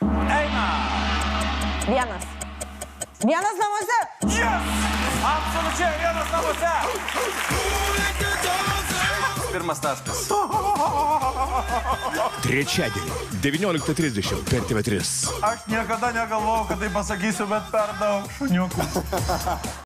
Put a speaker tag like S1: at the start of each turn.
S1: Eina.
S2: Vienas. Vienas namuose.
S1: Yes! Absoliučiai vienas namuose. Pirmas taškas.
S3: Trečiadienį 19.30 per TV3.
S4: Aš niekada negalvojau, kad tai pasakysiu, bet per daug šuniukų.